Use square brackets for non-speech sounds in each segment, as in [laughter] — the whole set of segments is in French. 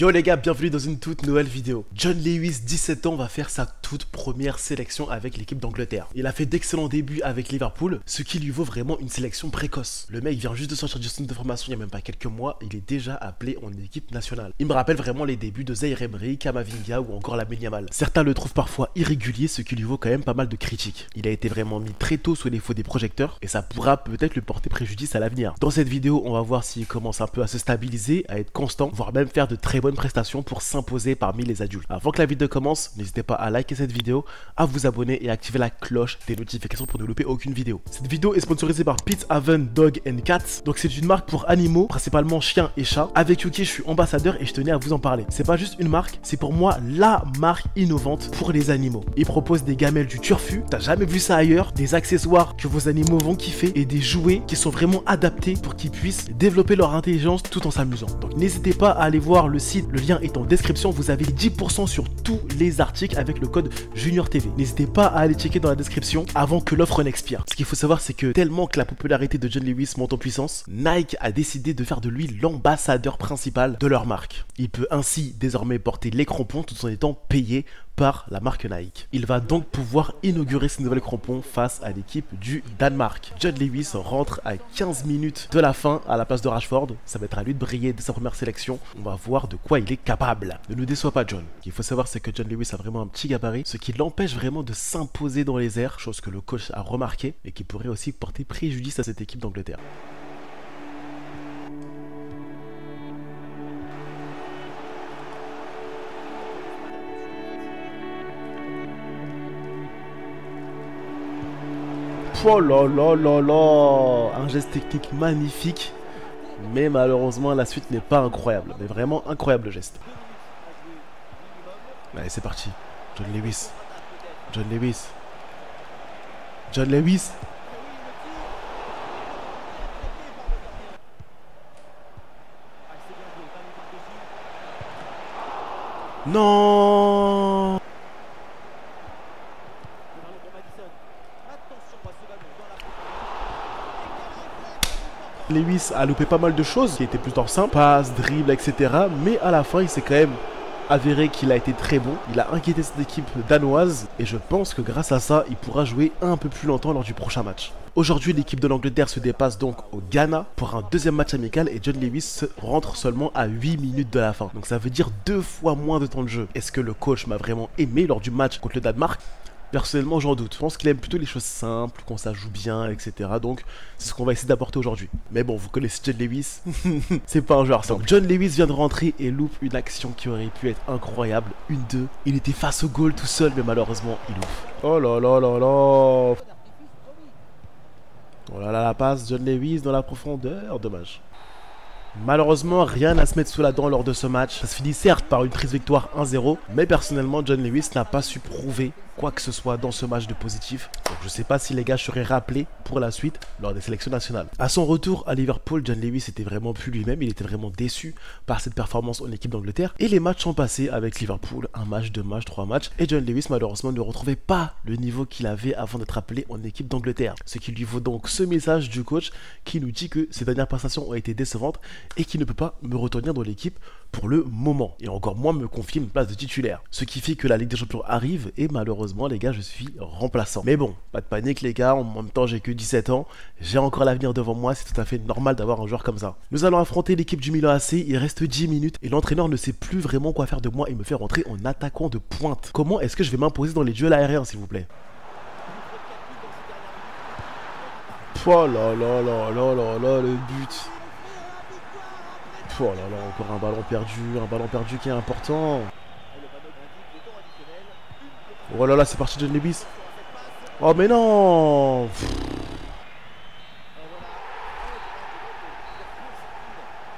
Yo les gars, bienvenue dans une toute nouvelle vidéo. John Lewis, 17 ans, va faire sa toute première sélection avec l'équipe d'Angleterre. Il a fait d'excellents débuts avec Liverpool, ce qui lui vaut vraiment une sélection précoce. Le mec vient juste de sortir du centre de formation il y a même pas quelques mois, il est déjà appelé en équipe nationale. Il me rappelle vraiment les débuts de Zaire Emery, Kamavinga ou encore la Yamal. Certains le trouvent parfois irrégulier, ce qui lui vaut quand même pas mal de critiques. Il a été vraiment mis très tôt sous les faux des projecteurs et ça pourra peut-être lui porter préjudice à l'avenir. Dans cette vidéo, on va voir s'il commence un peu à se stabiliser, à être constant, voire même faire de très bonnes prestations pour s'imposer parmi les adultes. Avant que la vidéo commence, n'hésitez pas à liker cette vidéo, à vous abonner et à activer la cloche des notifications pour ne louper aucune vidéo. Cette vidéo est sponsorisée par Pete Haven Dog and Cats. Donc c'est une marque pour animaux, principalement chiens et chats. Avec Yuki, je suis ambassadeur et je tenais à vous en parler. C'est pas juste une marque, c'est pour moi la marque innovante pour les animaux. Ils proposent des gamelles du turfu, t'as jamais vu ça ailleurs, des accessoires que vos animaux vont kiffer et des jouets qui sont vraiment adaptés pour qu'ils puissent développer leur intelligence tout en s'amusant. Donc n'hésitez pas à aller voir le site, le lien est en description, vous avez 10% sur tous les articles avec le code Junior TV. N'hésitez pas à aller checker dans la description avant que l'offre n'expire. Ce qu'il faut savoir c'est que tellement que la popularité de John Lewis monte en puissance, Nike a décidé de faire de lui l'ambassadeur principal de leur marque. Il peut ainsi désormais porter les crampons tout en étant payé par la marque Nike. Il va donc pouvoir inaugurer ses nouvelles crampons face à l'équipe du Danemark. John Lewis rentre à 15 minutes de la fin à la place de Rashford. Ça va être à lui de briller dès sa première sélection. On va voir de quoi il est capable. Ne nous déçois pas John. Ce qu'il faut savoir c'est que John Lewis a vraiment un petit gabarit, ce qui l'empêche vraiment de s'imposer dans les airs, chose que le coach a remarqué et qui pourrait aussi porter préjudice à cette équipe d'Angleterre. Oh là là là là Un geste technique magnifique. Mais malheureusement, la suite n'est pas incroyable. Mais vraiment incroyable le geste. Allez, c'est parti. John Lewis. John Lewis. John Lewis. Non Lewis a loupé pas mal de choses qui étaient plutôt simples, passe, dribble, etc. Mais à la fin, il s'est quand même avéré qu'il a été très bon. Il a inquiété cette équipe danoise et je pense que grâce à ça, il pourra jouer un peu plus longtemps lors du prochain match. Aujourd'hui, l'équipe de l'Angleterre se dépasse donc au Ghana pour un deuxième match amical et John Lewis rentre seulement à 8 minutes de la fin. Donc ça veut dire deux fois moins de temps de jeu. Est-ce que le coach m'a vraiment aimé lors du match contre le Danemark? Personnellement, j'en doute. Je pense qu'il aime plutôt les choses simples, quand ça joue bien, etc. Donc, c'est ce qu'on va essayer d'apporter aujourd'hui. Mais bon, vous connaissez John Lewis. [laughs] c'est pas un joueur simple. John Lewis vient de rentrer et loupe une action qui aurait pu être incroyable. Une, deux. Il était face au goal tout seul, mais malheureusement, il ouvre. Oh là là là là. Oh là là, la passe, John Lewis dans la profondeur. Dommage. Malheureusement, rien à se mettre sous la dent lors de ce match. Ça se finit certes par une prise victoire 1-0, mais personnellement, John Lewis n'a pas su prouver quoi que ce soit dans ce match de positif. Donc je sais pas si les gars seraient rappelés pour la suite lors des sélections nationales. À son retour à Liverpool, John Lewis était vraiment plus lui-même, il était vraiment déçu par cette performance en équipe d'Angleterre. Et les matchs sont passés avec Liverpool, un match, deux matchs, trois matchs. Et John Lewis malheureusement ne retrouvait pas le niveau qu'il avait avant d'être appelé en équipe d'Angleterre. Ce qui lui vaut donc ce message du coach qui nous dit que ses dernières prestations ont été décevantes et qu'il ne peut pas me retenir dans l'équipe pour le moment. Et encore moins me confier une place de titulaire. Ce qui fait que la Ligue des Champions arrive et malheureusement les gars je suis remplaçant. Mais bon, pas de panique les gars, en même temps j'ai que 17 ans, j'ai encore l'avenir devant moi, c'est tout à fait normal d'avoir un joueur comme ça. Nous allons affronter l'équipe du Milan AC, il reste 10 minutes et l'entraîneur ne sait plus vraiment quoi faire de moi et me fait rentrer en attaquant de pointe. Comment est-ce que je vais m'imposer dans les duels aériens s'il vous plaît? Oh là là là là là là le but Oh là là, encore un ballon perdu, un ballon perdu qui est important. Oh là là, c'est parti John Lewis. Oh mais non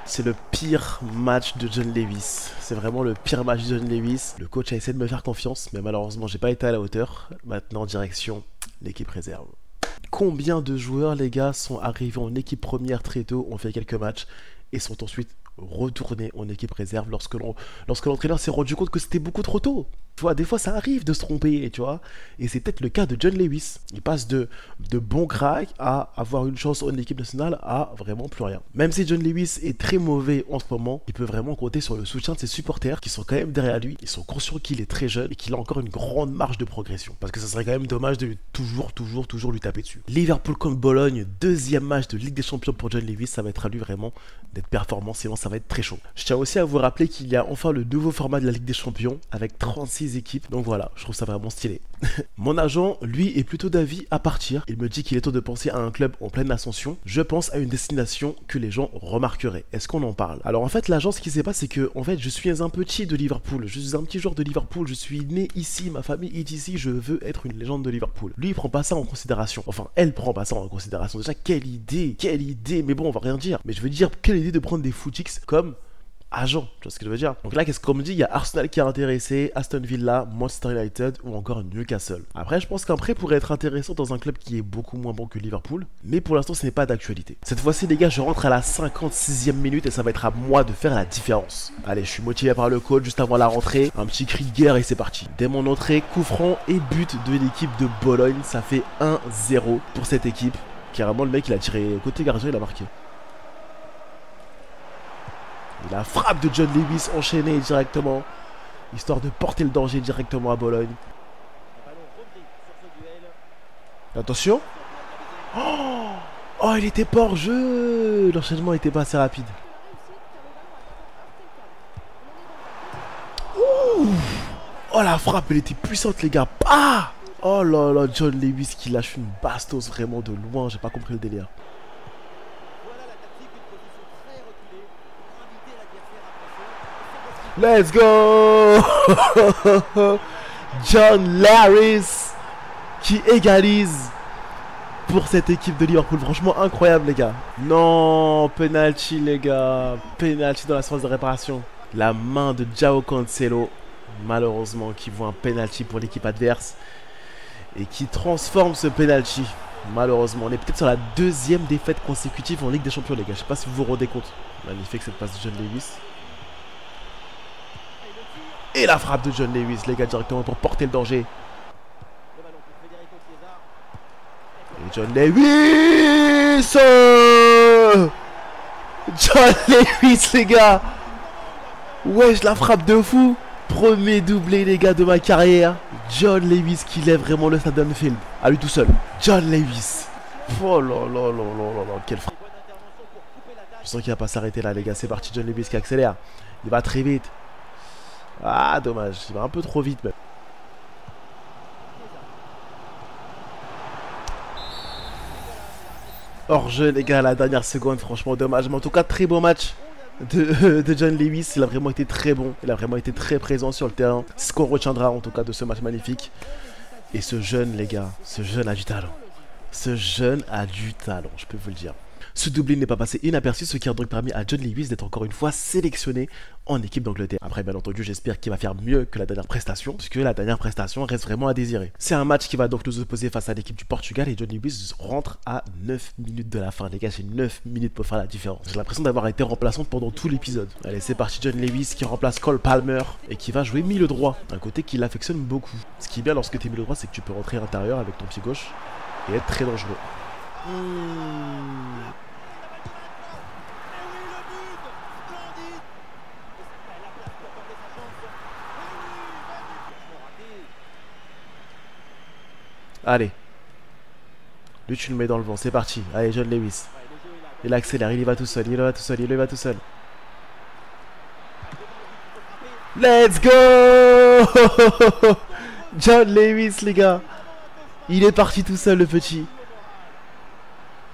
C'est le pire match de John Lewis. C'est vraiment le pire match de John Lewis. Le coach a essayé de me faire confiance, mais malheureusement, j'ai pas été à la hauteur. Maintenant, direction l'équipe réserve. Combien de joueurs, les gars, sont arrivés en équipe première très tôt, ont fait quelques matchs et sont ensuite retourner en équipe réserve lorsque l'entraîneur s'est rendu compte que c'était beaucoup trop tôt. Tu vois, des fois ça arrive de se tromper, tu vois. Et c'est peut-être le cas de John Lewis. Il passe de, de bon crack à avoir une chance en équipe nationale à vraiment plus rien. Même si John Lewis est très mauvais en ce moment, il peut vraiment compter sur le soutien de ses supporters qui sont quand même derrière lui. Ils sont conscients qu'il est très jeune et qu'il a encore une grande marge de progression. Parce que ça serait quand même dommage de toujours, toujours, toujours lui taper dessus. Liverpool contre Bologne, deuxième match de Ligue des Champions pour John Lewis. Ça va être à lui vraiment d'être performant, sinon ça va être très chaud. Je tiens aussi à vous rappeler qu'il y a enfin le nouveau format de la Ligue des Champions avec 36 équipes. Donc voilà, je trouve ça vraiment stylé. [laughs] Mon agent, lui, est plutôt d'avis à partir. Il me dit qu'il est temps de penser à un club en pleine ascension. Je pense à une destination que les gens remarqueraient. Est-ce qu'on en parle? Alors en fait, l'agent, ce qui s'est passé, c'est que en fait, je suis un petit de Liverpool. Je suis un petit joueur de Liverpool. Je suis né ici, ma famille est ici. Je veux être une légende de Liverpool. Lui, il prend pas ça en considération. Enfin, elle prend pas ça en considération. Déjà, quelle idée, quelle idée. Mais bon, on va rien dire. Mais je veux dire, quelle idée de prendre des footix comme agent, tu vois ce que je veux dire Donc là, qu'est-ce qu'on me dit? Il y a Arsenal qui est intéressé, Aston Villa, Manchester United ou encore Newcastle. Après, je pense qu'un prêt pourrait être intéressant dans un club qui est beaucoup moins bon que Liverpool, mais pour l'instant, ce n'est pas d'actualité. Cette fois-ci, les gars, je rentre à la 56e minute et ça va être à moi de faire la différence. Allez, je suis motivé par le coach juste avant la rentrée, un petit cri de guerre et c'est parti. Dès mon entrée, coup franc et but de l'équipe de Bologne, ça fait 1-0 pour cette équipe. Carrément, le mec, il a tiré côté gardien, il a marqué. La frappe de John Lewis enchaînée directement, histoire de porter le danger directement à Bologne. Attention. Oh, il était pas jeu. L'enchaînement était pas assez rapide. Oh la frappe, elle était puissante les gars. Ah Oh là là, John Lewis qui lâche une bastos vraiment de loin. J'ai pas compris le délire. Let's go [laughs] John Laris qui égalise pour cette équipe de Liverpool. Franchement incroyable les gars. Non, penalty les gars. Penalty dans la séance de réparation. La main de Jao Cancelo, malheureusement, qui voit un penalty pour l'équipe adverse et qui transforme ce penalty. Malheureusement, on est peut-être sur la deuxième défaite consécutive en Ligue des Champions, les gars. Je sais pas si vous vous rendez compte. Magnifique cette passe de John Lewis. Et la frappe de John Lewis, les gars, directement pour porter le danger. Et John Lewis John Lewis, les gars Wesh, la frappe de fou Premier doublé, les gars, de ma carrière. John Lewis qui lève vraiment le stade d'Anfield. À lui tout seul. John Lewis. Oh là là là là là, quelle frappe. Je sens qu'il va pas s'arrêter là, les gars. C'est parti, John Lewis qui accélère. Il va très vite. Ah, dommage. Il va un peu trop vite, même. Hors jeu, les gars, la dernière seconde. Franchement, dommage. Mais en tout cas, très beau match. [laughs] De, John Lewis, il a vraiment été très bon, il a vraiment été très présent sur le terrain. Ce qu'on retiendra en tout cas de ce match magnifique. Et ce jeune, les gars, ce jeune a du talent. Ce jeune a du talent, je peux vous le dire. Ce doublé n'est pas passé inaperçu, ce qui a donc permis à John Lewis d'être encore une fois sélectionné en équipe d'Angleterre. Après, bien entendu, j'espère qu'il va faire mieux que la dernière prestation, puisque la dernière prestation reste vraiment à désirer. C'est un match qui va donc nous opposer face à l'équipe du Portugal et John Lewis rentre à 9 minutes de la fin. Les gars, j'ai 9 minutes pour faire la différence. J'ai l'impression d'avoir été remplaçant pendant tout l'épisode. Allez, c'est parti, John Lewis qui remplace Cole Palmer et qui va jouer milieu droit, un côté qui l'affectionne beaucoup. Ce qui est bien lorsque tu es milieu droit, c'est que tu peux rentrer à l'intérieur avec ton pied gauche et être très dangereux. Hmm. Allez. Lui, tu le mets dans le vent. C'est parti. Allez, John Lewis. Il accélère. Il y va tout seul. Il y va tout seul. Il y va tout seul. Let's go [laughs] John Lewis, les gars. Il est parti tout seul, le petit.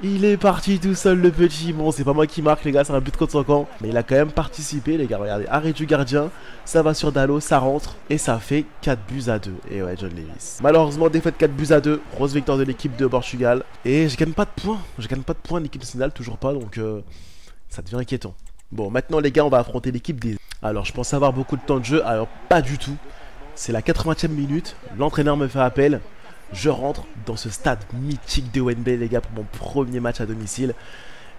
Il est parti tout seul le petit. Bon, c'est pas moi qui marque les gars, c'est un but contre son camp. Mais il a quand même participé les gars. Regardez, arrêt du gardien. Ça va sur Dallo, ça rentre. Et ça fait 4 buts à 2. Et ouais, John Lewis. Malheureusement, défaite 4 buts à 2. Grosse victoire de l'équipe de Portugal. Et je gagne pas de points. Je gagne pas de points l'équipe nationale, toujours pas. Donc euh, ça devient inquiétant. Bon, maintenant les gars, on va affronter l'équipe des... Alors, je pense avoir beaucoup de temps de jeu. Alors, pas du tout. C'est la 80e minute. L'entraîneur me fait appel je rentre dans ce stade mythique de Wembley, les gars, pour mon premier match à domicile.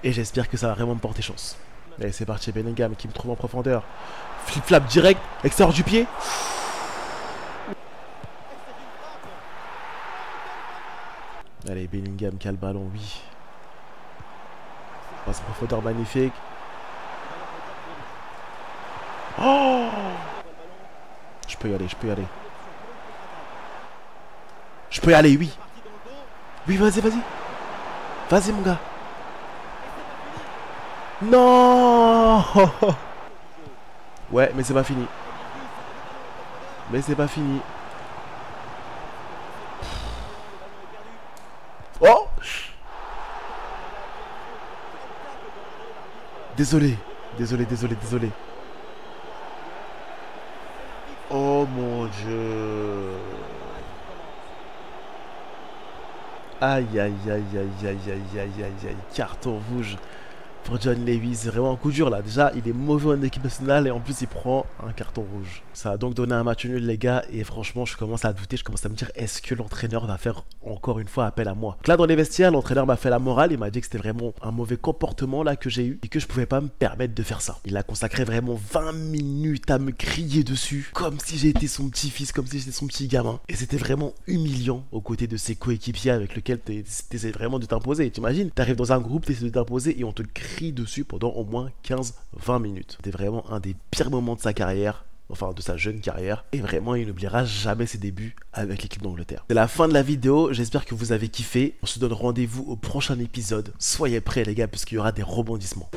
Et j'espère que ça va vraiment me porter chance. Allez, c'est parti, Bellingham qui me trouve en profondeur. Flip-flap direct, extérieur du pied. Allez, Bellingham qui a le ballon, oui. Passe en profondeur magnifique. Oh Je peux y aller, je peux y aller. Je peux y aller, oui. Oui, vas-y, vas-y. Vas-y, mon gars. Non [laughs] Ouais, mais c'est pas fini. Mais c'est pas fini. Oh Désolé. Désolé, désolé, désolé. Oh mon dieu. Aïe, aïe, aïe, aïe, aïe, aïe, aïe, aïe, aïe, carton rouge John Lewis. Vraiment un coup dur là. Déjà, il est mauvais en équipe nationale et en plus, il prend un carton rouge. Ça a donc donné un match nul, les gars. Et franchement, je commence à douter. Je commence à me dire est-ce que l'entraîneur va faire encore une fois appel à moi? Donc Là, dans les vestiaires, l'entraîneur m'a fait la morale. Il m'a dit que c'était vraiment un mauvais comportement là que j'ai eu et que je pouvais pas me permettre de faire ça. Il a consacré vraiment 20 minutes à me crier dessus comme si j'étais son petit-fils, comme si j'étais son petit gamin. Et c'était vraiment humiliant aux côtés de ses coéquipiers avec lesquels tu essaies vraiment de t'imposer. T'imagines, t'arrives dans un groupe, t'essaies de t'imposer et on te dessus pendant au moins 15-20 minutes. C'était vraiment un des pires moments de sa carrière enfin de sa jeune carrière. Et vraiment, il n'oubliera jamais ses débuts avec l'équipe d'Angleterre. C'est la fin de la vidéo, j'espère que vous avez kiffé. On se donne rendez-vous au prochain épisode. Soyez prêts les gars, puisqu'il y aura des rebondissements.